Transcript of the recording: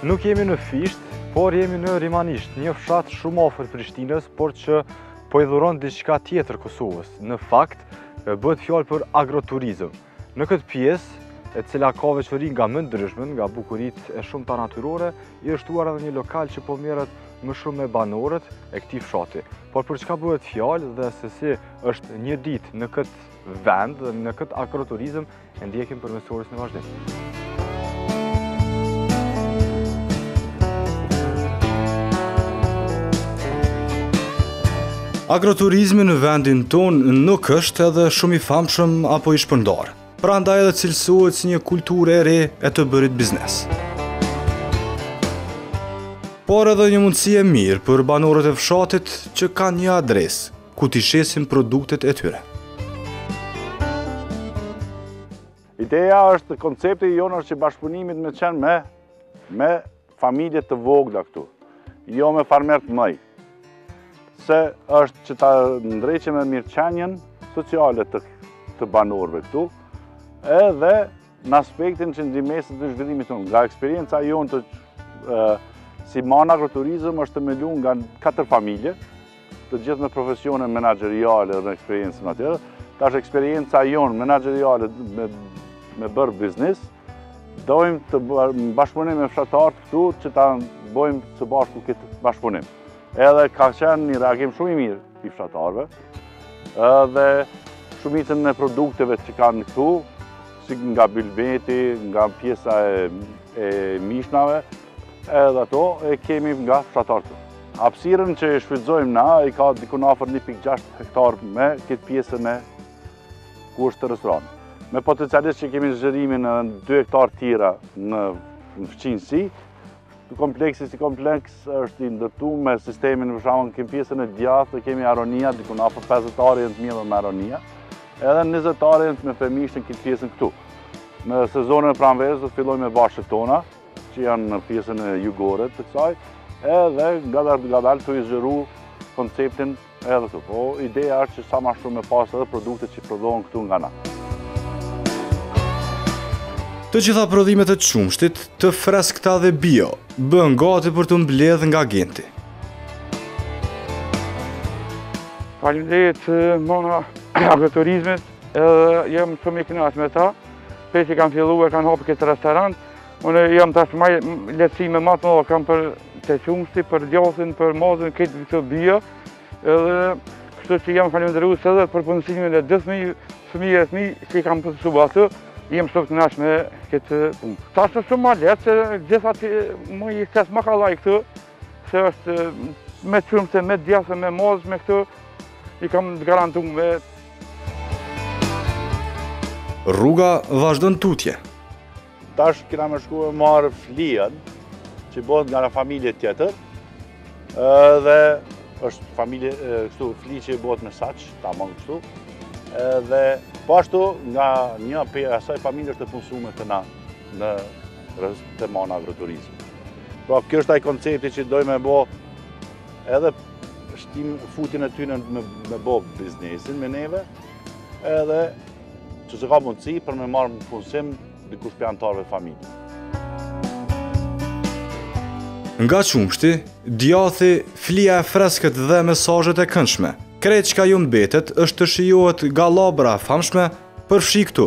Nuk jemi në Fisht, por jemi në Rimanisht, një fshat shumë afër Prishtinës, por që po i dhuron diçka tjetër Kosovës. Në fakt, bëhet fjalë për agroturizëm. Në këtë pjesë, e cila ka veçori nga më të ndryshmet, nga bukuritë e shumta natyrore, i është shtuar edhe një lokal që po merret më shumë me banorët e këtij fshati. Por për çka bëhet fjalë dhe se si është një ditë në këtë vend dhe në këtë agroturizëm, e ndjekim përmes storjes në vazhdim. Agroturizmi në vendin tonë nuk është edhe shumë i famshëm apo i shpërndarë. Prandaj edhe cilësohet si një kulturë e re e të bërit biznes. Por edhe një mundësi e mirë për banorët e fshatit që kanë një adresë ku t'i shesin produktet e tyre. Ideja është, koncepti i jonë është që bashkëpunimi me qenë me, me familje të vogla këtu, jo me fermerë të mdhenj. Se është që ta ndreqim mirëqenien sociale të, të banorëve këtu, edhe në aspektin e ndihmesës të zhvillimit të nga eksperienca jonë të si Mana agroturizëm është themelu nga 4 familje, Të gjithë me profesione menaxheriale dhe me eksperiencë të tjera. Tash eksperienca jonë menaxheriale me me bërë biznes, dojmë të bashkëpunojmë me fshatarët këtu që ta bëjmë së bashku këtë bashkëpunim. Edhe ka qenë një reagim shumë i mirë i fshatarëve, dhe shumicën e produkteve që kanë këtu, si nga bylmeti, nga pjesa e mishnave, Edhe ato i kemi nga fshatarët. Hapësirën që e shfrytëzojmë na, i ka diku në afër 1.6 hektar me këtë pjesën ku është restorani. Me potencialisht që kemi zgjerimin në 2 hektar tjera në fqinjësi, kompleksi si kompleks është i ndërtu me sistemin për shembull kemi pjesën e djathtë dhe kemi aronia, diku në afër 50 ari janë të mbjellun me aronia, edhe 20 ari janë me pemishte në këtë pjesën këtu. Në sezonën e pranverës do fillojmë bashqet tona, që janë në pjesën jugore të kësaj, edhe ngadalë ngadalë tu e zgjeru konceptin edhe të po. Ideja është që sa ma shumë me pas edhe produkte që prodhohen këtu nga na. Të gjitha prodhimet e qumështit, të freskëta dhe bio, bëhen gati për t'u mbledhur nga Genti. Faleminderit Mana agroturizmit, edhe jam shumë i knaqun me ta, prej që kanë fillu e kanë hapë këtë restorant, Unë jam tash ma lehtësi më t'madhe kam për te qumshti, për djathin, për mazën, këtu bij, edhe kështu që jam falënderuese edhe për punësimin e dy fëmi, fëmive t'mi që i kam punësu aty, jam shumë t'knaqt me këtë punë. Tash është shumë ma lehtë, se t'gjitha me i shit ma kollaj këtu, Se është me qumësht e me djathë e me mazë, këtu i kam të garantume. Rruga vazhdon tutje. Tash kina me shku e marrë flijën që i bëhet nga një familje tjetër dhe është familje kështu flija që i bëhet me saç, tamam kështu dhe po ashtu po nga një prej asaj familje është e punësume te na në Etemana agroturizmi. Pra, kjo është ai koncepti që dojmë me bo edhe me i futë edhe ata me bo biznesin me neve, edhe nëse ka mundësi për me marrë në punësim dikush prej antarëve t'familjes. Nga qumshti, djathi, flija e freskët dhe peizazhet e këndshme, krejt çka ju mbetet është të shijohet nga llabra e famshme përfshi këtu,